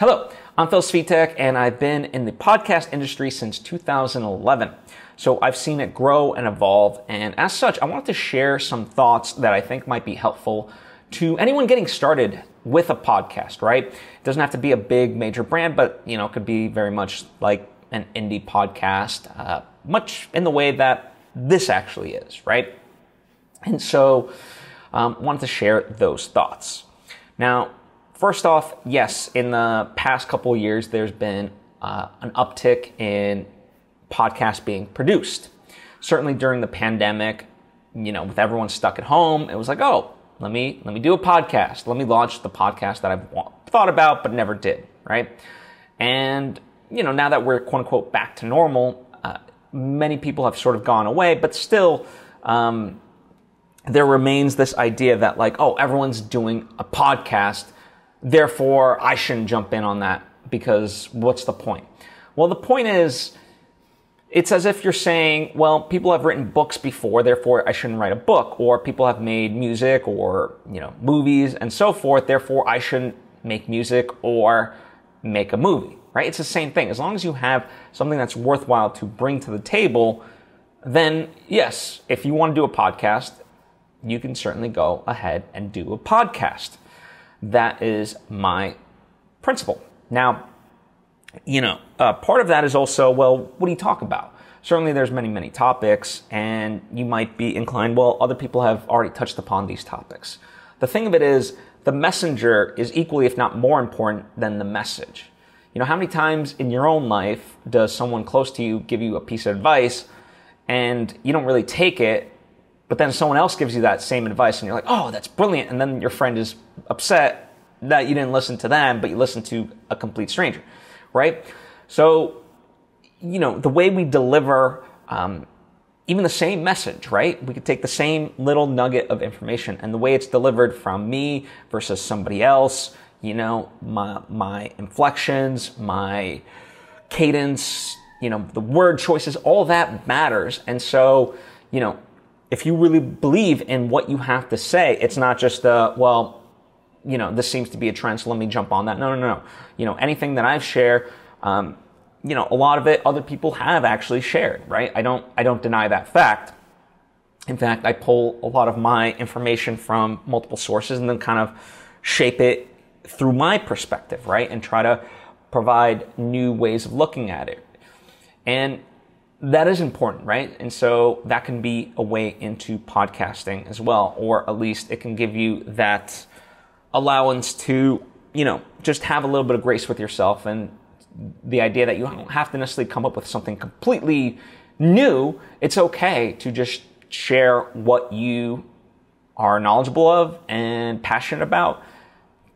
Hello, I'm Phil Svitek, and I've been in the podcast industry since 2011. So I've seen it grow and evolve, and as such, I wanted to share some thoughts that I think might be helpful to anyone getting started with a podcast, right? It doesn't have to be a big major brand, but you know, it could be very much like an indie podcast, uh, much in the way that this actually is, right? And so, um, wanted to share those thoughts. Now, First off, yes, in the past couple years, there's been uh, an uptick in podcasts being produced. Certainly during the pandemic, you know, with everyone stuck at home, it was like, oh, let me let me do a podcast. Let me launch the podcast that I've thought about but never did, right? And you know, now that we're quote unquote back to normal, uh, many people have sort of gone away, but still. Um, there remains this idea that like, oh, everyone's doing a podcast Therefore, I shouldn't jump in on that because what's the point? Well, the point is, it's as if you're saying, well, people have written books before, therefore I shouldn't write a book, or people have made music or, you know, movies and so forth, therefore I shouldn't make music or make a movie, right? It's the same thing. As long as you have something that's worthwhile to bring to the table, then yes, if you want to do a podcast, you can certainly go ahead and do a podcast. That is my principle. Now, you know, uh, part of that is also, well, what do you talk about? Certainly there's many, many topics and you might be inclined, well, other people have already touched upon these topics. The thing of it is, the messenger is equally, if not more important than the message. You know, how many times in your own life does someone close to you give you a piece of advice and you don't really take it but then someone else gives you that same advice and you're like, oh, that's brilliant. And then your friend is upset that you didn't listen to them, but you listened to a complete stranger, right? So, you know, the way we deliver, um, even the same message, right? We could take the same little nugget of information and the way it's delivered from me versus somebody else, you know, my, my inflections, my cadence, you know, the word choices, all that matters. And so, you know, if you really believe in what you have to say, it's not just a, well, you know, this seems to be a trend, so let me jump on that. No, no, no. You know, anything that I've shared, um, you know, a lot of it other people have actually shared, right? I don't, I don't deny that fact. In fact, I pull a lot of my information from multiple sources and then kind of shape it through my perspective, right? And try to provide new ways of looking at it. And that is important, right? And so that can be a way into podcasting as well, or at least it can give you that allowance to, you know, just have a little bit of grace with yourself and the idea that you don't have to necessarily come up with something completely new. It's okay to just share what you are knowledgeable of and passionate about,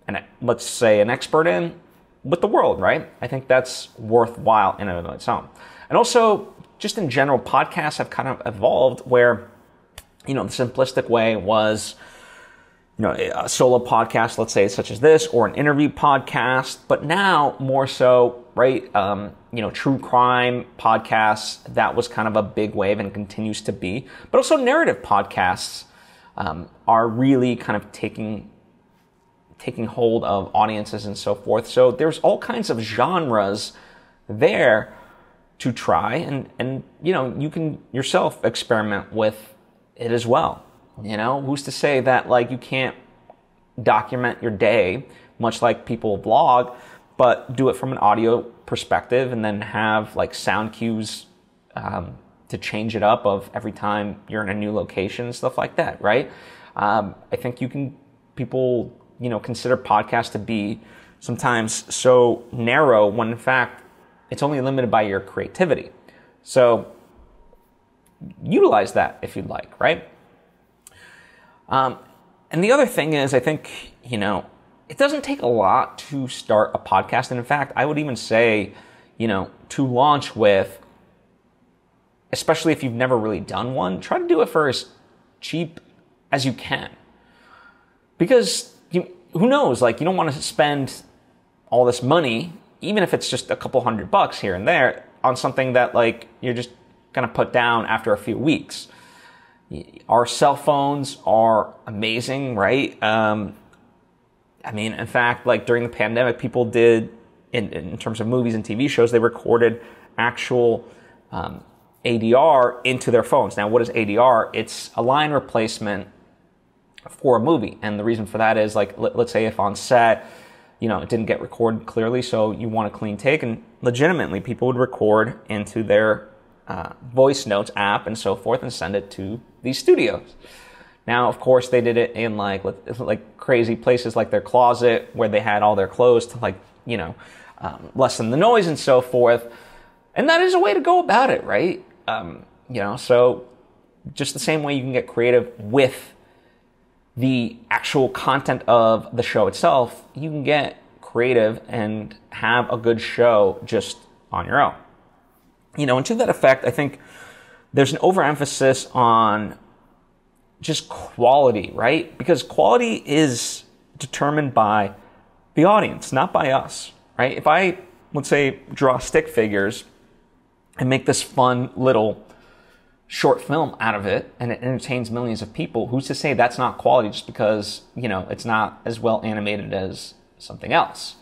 and let's say an expert in with the world, right? I think that's worthwhile in and of its own. And also, just in general, podcasts have kind of evolved where, you know, the simplistic way was, you know, a solo podcast, let's say such as this, or an interview podcast, but now more so, right? Um, you know, true crime podcasts, that was kind of a big wave and continues to be, but also narrative podcasts um, are really kind of taking taking hold of audiences and so forth. So there's all kinds of genres there to try and and you know you can yourself experiment with it as well. You know who's to say that like you can't document your day much like people blog but do it from an audio perspective and then have like sound cues um, to change it up of every time you're in a new location and stuff like that right? Um, i think you can people you know consider podcasts to be sometimes so narrow when in fact it's only limited by your creativity. So utilize that if you'd like, right? Um, and the other thing is, I think, you know, it doesn't take a lot to start a podcast. And in fact, I would even say, you know, to launch with, especially if you've never really done one, try to do it for as cheap as you can. Because you, who knows, like, you don't want to spend all this money even if it's just a couple hundred bucks here and there on something that like you're just gonna put down after a few weeks. Our cell phones are amazing, right? Um, I mean, in fact, like during the pandemic, people did in, in terms of movies and TV shows, they recorded actual um, ADR into their phones. Now, what is ADR? It's a line replacement for a movie. And the reason for that is like, let, us say if on set, you know, it didn't get recorded clearly, so you want a clean take, and legitimately people would record into their uh, voice notes app and so forth and send it to these studios. Now, of course, they did it in like like crazy places like their closet where they had all their clothes to like you know um, lessen the noise and so forth. And that is a way to go about it, right? Um, you know, so just the same way you can get creative with the actual content of the show itself, you can get creative and have a good show just on your own. You know, and to that effect, I think there's an overemphasis on just quality, right? Because quality is determined by the audience, not by us, right? If I, let's say, draw stick figures and make this fun little short film out of it and it entertains millions of people, who's to say that's not quality just because, you know, it's not as well animated as something else?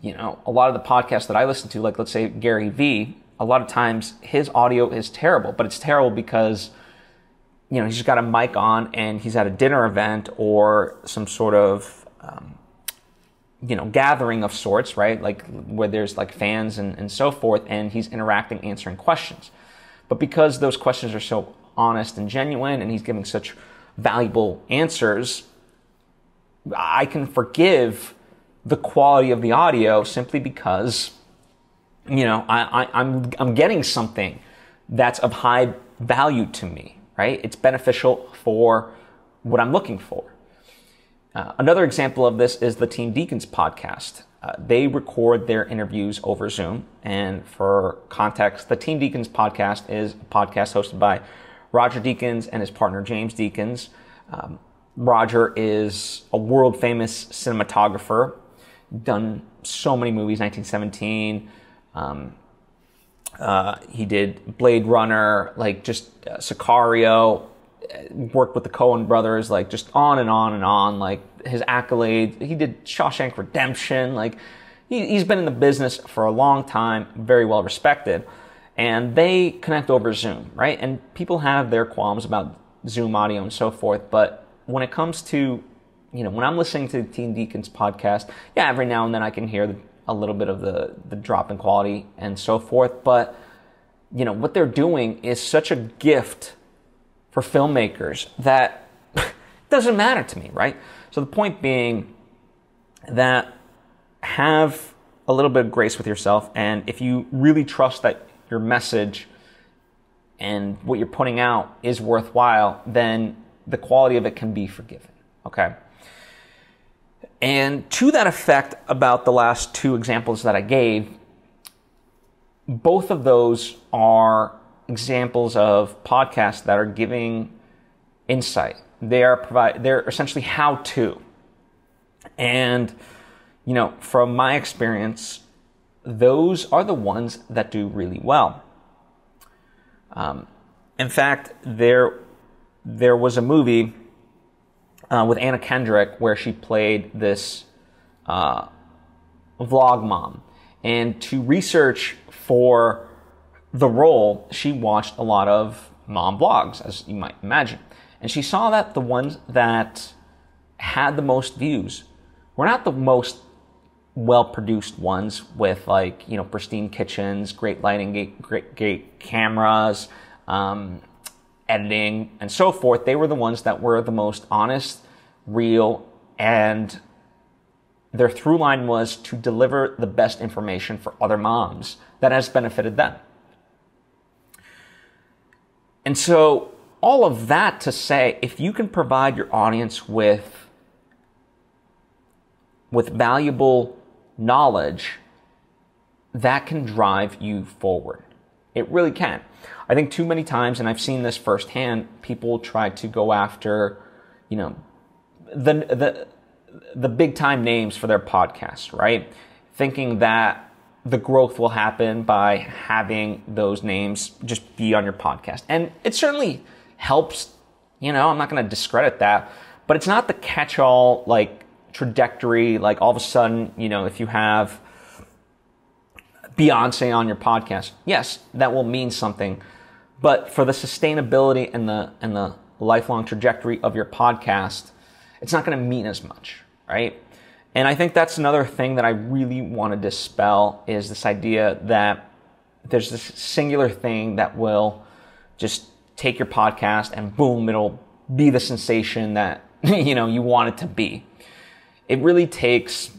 You know, a lot of the podcasts that I listen to, like let's say Gary Vee, a lot of times his audio is terrible, but it's terrible because, you know, he's got a mic on and he's at a dinner event or some sort of, um, you know, gathering of sorts, right? Like where there's like fans and, and so forth, and he's interacting, answering questions. But because those questions are so honest and genuine and he's giving such valuable answers, I can forgive the quality of the audio simply because, you know, I, I, I'm, I'm getting something that's of high value to me, right? It's beneficial for what I'm looking for. Uh, another example of this is the Team Deakins podcast. Uh, they record their interviews over Zoom. And for context, the Team Deakins podcast is a podcast hosted by Roger Deakins and his partner James Deakins. Um, Roger is a world famous cinematographer, done so many movies, 1917. Um, uh, he did Blade Runner, like just uh, Sicario, worked with the Coen brothers, like just on and on and on, like his accolades. He did Shawshank Redemption, like he, has been in the business for a long time, very well respected. And they connect over Zoom, right? And people have their qualms about Zoom audio and so forth, but when it comes to, you know, when I'm listening to the Team Deakins podcast, yeah, every now and then I can hear a little bit of the, the drop in quality and so forth, but you know, what they're doing is such a gift for filmmakers that doesn't matter to me, right? So the point being that have a little bit of grace with yourself, and if you really trust that your message and what you're putting out is worthwhile, then the quality of it can be forgiven. Okay. And to that effect, about the last two examples that I gave, both of those are examples of podcasts that are giving insight. They are provide they're essentially how to. And you know, from my experience, those are the ones that do really well. Um, in fact, there there was a movie uh, with Anna Kendrick where she played this uh, vlog mom, and to research for the role, she watched a lot of mom blogs, as you might imagine. And she saw that the ones that had the most views were not the most well produced ones with like, you know, pristine kitchens, great lighting, great, great cameras, um, editing, and so forth. They were the ones that were the most honest, real, and their through line was to deliver the best information for other moms that has benefited them. And so, all of that to say, if you can provide your audience with, with valuable knowledge, that can drive you forward. It really can. I think too many times, and I've seen this firsthand, people try to go after, you know, the, the, the big time names for their podcast, right? Thinking that the growth will happen by having those names just be on your podcast. And it certainly helps, you know, I'm not going to discredit that, but it's not the catch all like trajectory. Like all of a sudden, you know, if you have, Beyonce on your podcast. Yes, that will mean something. But for the sustainability and the and the lifelong trajectory of your podcast, it's not going to mean as much, right? And I think that's another thing that I really want to dispel is this idea that there's this singular thing that will just take your podcast and boom, it'll be the sensation that you know you want it to be. It really takes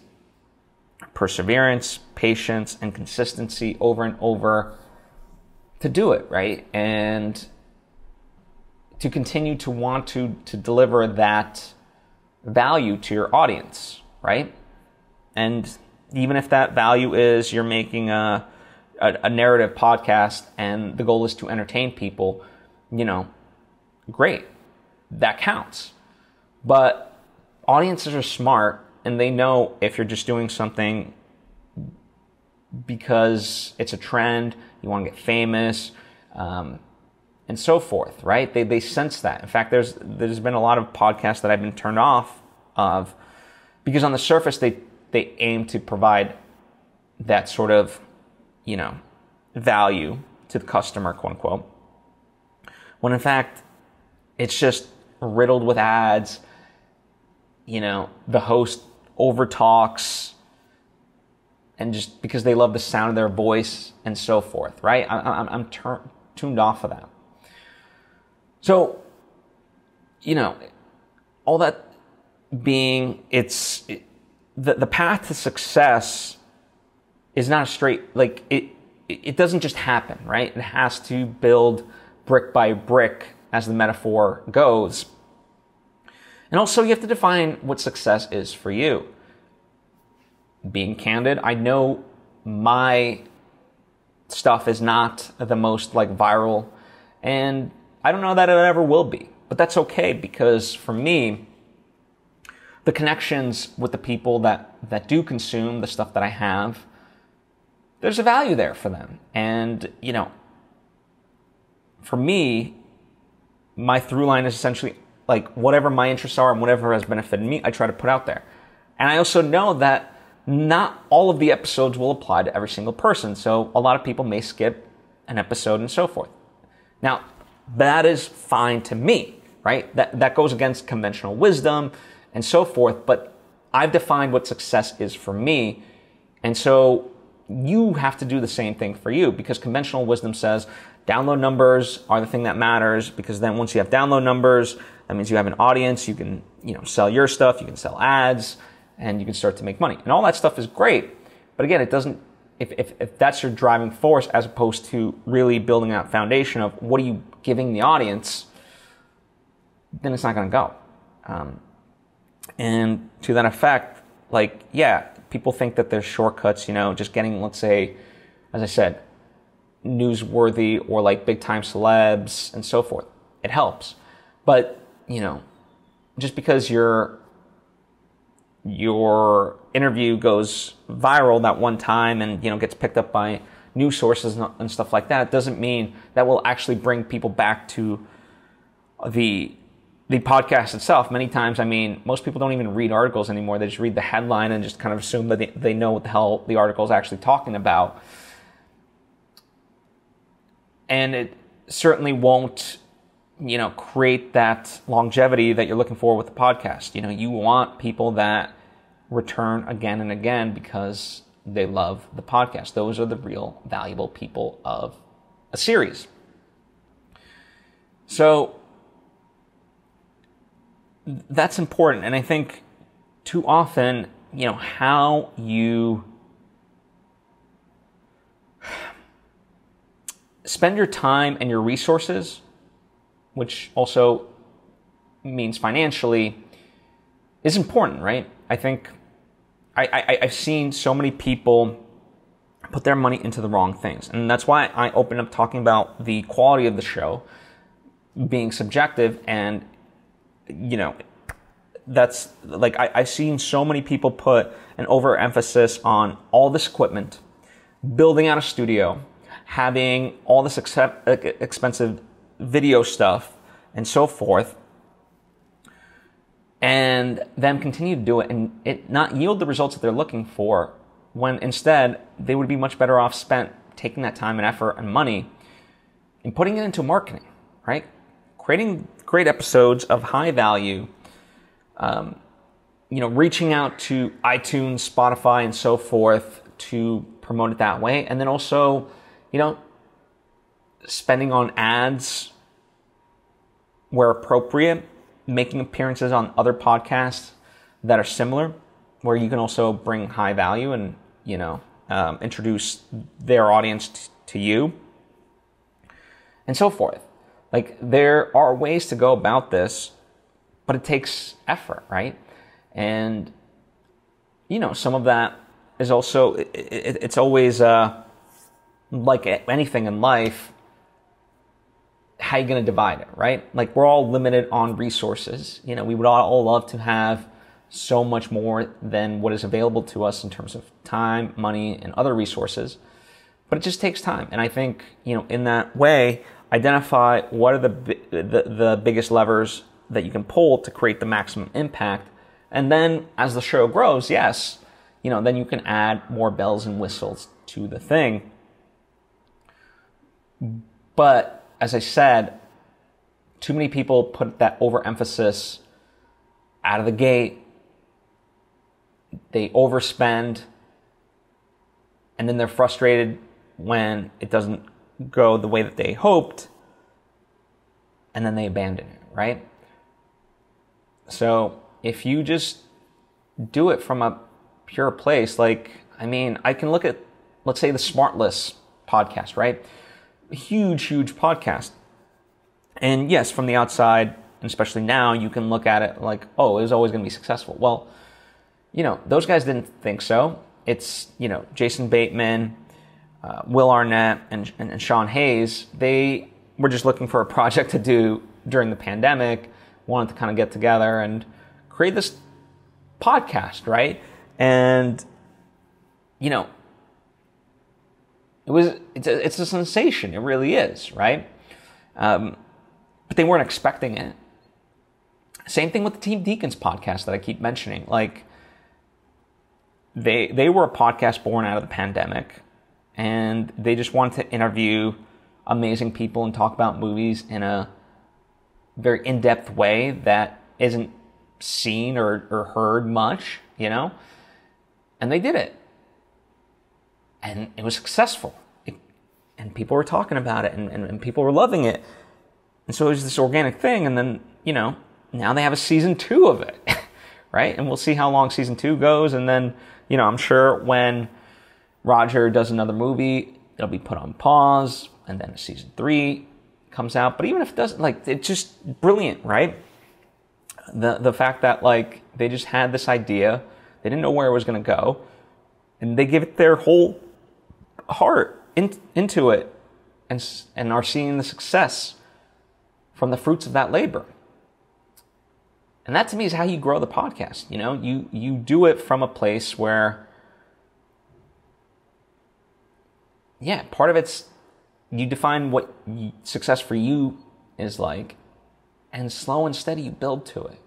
perseverance, patience, and consistency over and over to do it, right? And to continue to want to to deliver that value to your audience, right? And even if that value is you're making a, a, a narrative podcast and the goal is to entertain people, you know, great. That counts. But audiences are smart and they know if you're just doing something because it's a trend, you want to get famous, um, and so forth, right? They, they sense that. In fact, there's, there's been a lot of podcasts that I've been turned off of because on the surface they, they aim to provide that sort of, you know, value to the customer, quote unquote. When in fact, it's just riddled with ads. You know, the host over talks and just because they love the sound of their voice and so forth, right? I, am I'm tur- tuned off of that. So, you know, all that being, it's it, the the path to success is not a straight like it. It doesn't just happen, right? It has to build brick by brick, as the metaphor goes. And also, you have to define what success is for you being candid, I know my stuff is not the most like viral and I don't know that it ever will be. But that's okay because for me, the connections with the people that, that do consume the stuff that I have, there's a value there for them. And, you know, for me, my through line is essentially like whatever my interests are and whatever has benefited me, I try to put out there. And I also know that not all of the episodes will apply to every single person. So a lot of people may skip an episode and so forth. Now, that is fine to me, right? That, that goes against conventional wisdom and so forth, but I've defined what success is for me. And so you have to do the same thing for you because conventional wisdom says download numbers are the thing that matters because then once you have download numbers, that means you have an audience, you can, you know, sell your stuff, you can sell ads, and you can start to make money. And all that stuff is great. But again, it doesn't, if, if, if that's your driving force as opposed to really building that foundation of what are you giving the audience, then it's not going to go. Um, and to that effect, like, yeah, people think that there's shortcuts, you know, just getting, let's say, as I said, newsworthy or like big time celebs and so forth. It helps. But, you know, just because you're your interview goes viral that one time and you know gets picked up by news sources and stuff like that, doesn't mean that will actually bring people back to the the podcast itself. Many times, I mean, most people don't even read articles anymore. They just read the headline and just kind of assume that they, they know what the hell the article is actually talking about. And it certainly won't you know, create that longevity that you're looking for with the podcast. You know, you want people that return again and again because they love the podcast. Those are the real valuable people of a series. So that's important. And I think too often, you know, how you spend your time and your resources which also means financially, is important, right? I think I, I, I've seen so many people put their money into the wrong things. And that's why I opened up talking about the quality of the show being subjective and, you know, that's like I, I've seen so many people put an overemphasis on all this equipment, building out a studio, having all this expensive video stuff and so forth, and them continue to do it and it not yield the results that they're looking for when instead they would be much better off spent taking that time and effort and money and putting it into marketing, right? Creating great episodes of high value, um, you know, reaching out to iTunes, Spotify, and so forth to promote it that way. And then also, you know, spending on ads where appropriate, making appearances on other podcasts that are similar, where you can also bring high value and, you know, um, introduce their audience t- to you, and so forth. Like, there are ways to go about this, but it takes effort, right? And, you know, some of that is also, it, it, it's always uh, like anything in life, how you going to divide it, right? Like, we're all limited on resources. You know, we would all love to have so much more than what is available to us in terms of time, money, and other resources. But it just takes time. And I think, you know, in that way, identify what are the, the, the biggest levers that you can pull to create the maximum impact. And then as the show grows, yes, you know, then you can add more bells and whistles to the thing. But as I said, too many people put that overemphasis out of the gate they overspend and then they're frustrated when it doesn't go the way that they hoped and then they abandon it, right? So if you just do it from a pure place, like, I mean, I can look at, let's say, the Smartless podcast, right? Huge, huge podcast. And yes, from the outside, and especially now, you can look at it like, oh, it was always going to be successful. Well, you know, those guys didn't think so. It's, you know, Jason Bateman, uh, Will Arnett, and, and, and Sean Hayes. They were just looking for a project to do during the pandemic, wanted to kind of get together and create this podcast, right? And, you know, it was, it's a, it's a sensation. It really is, right? Um, but they weren't expecting it. Same thing with the Team Deakins podcast that I keep mentioning. Like, they they were a podcast born out of the pandemic, and they just wanted to interview amazing people and talk about movies in a very in-depth way that isn't seen or, or heard much, you know? And they did it. And it was successful. It, and people were talking about it and, and, and people were loving it. And so it was this organic thing. And then, you know, now they have a season two of it, right? And we'll see how long season two goes. And then you know, I'm sure when Roger does another movie, it'll be put on pause, and then season three comes out. But even if it doesn't, like, it's just brilliant, right? The the fact that like they just had this idea, they didn't know where it was going to go, and they give it their whole heart in, into it, and and are seeing the success from the fruits of that labor. And that to me is how you grow the podcast. You know, you you do it from a place where yeah, part of it's you define what success for you is like and slow and steady you build to it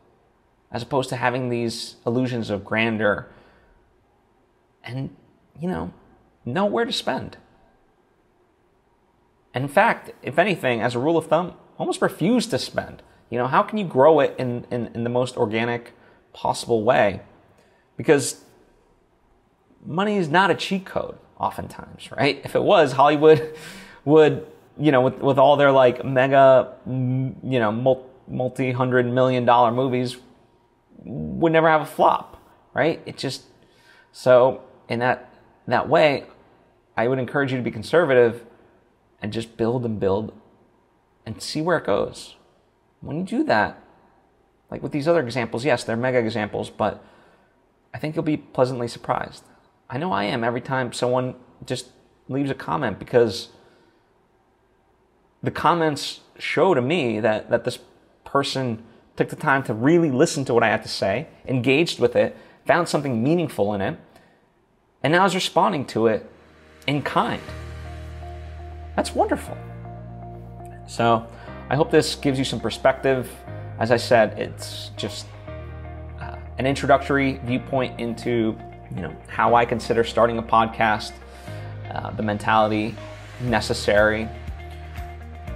as opposed to having these illusions of grandeur and you know know where to spend. And in fact if anything as a rule of thumb almost refuse to spend. You know, how can you grow it in, in, in the most organic possible way? Because money is not a cheat code oftentimes, right? If it was, Hollywood would, you know, with, with all their like mega, you know, multi hundred million dollar movies would never have a flop, right? It just, so in that, that way, I would encourage you to be conservative and just build and build and see where it goes. When you do that, like with these other examples, yes, they're mega examples, but I think you'll be pleasantly surprised. I know I am every time someone just leaves a comment because the comments show to me that, that this person took the time to really listen to what I had to say, engaged with it, found something meaningful in it, and now is responding to it in kind. That's wonderful. So, I hope this gives you some perspective. As I said, it's just uh, an introductory viewpoint into you know, how I consider starting a podcast, uh, the mentality necessary.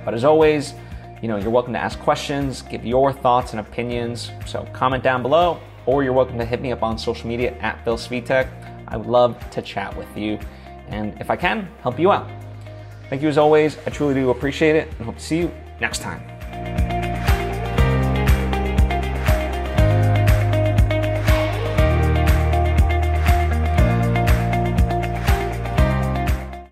But as always, you know, you're welcome to ask questions, give your thoughts and opinions. So comment down below, or you're welcome to hit me up on social media at Phil Svitek. I would love to chat with you, and if I can, help you out. Thank you as always. I truly do appreciate it, and hope to see you next time.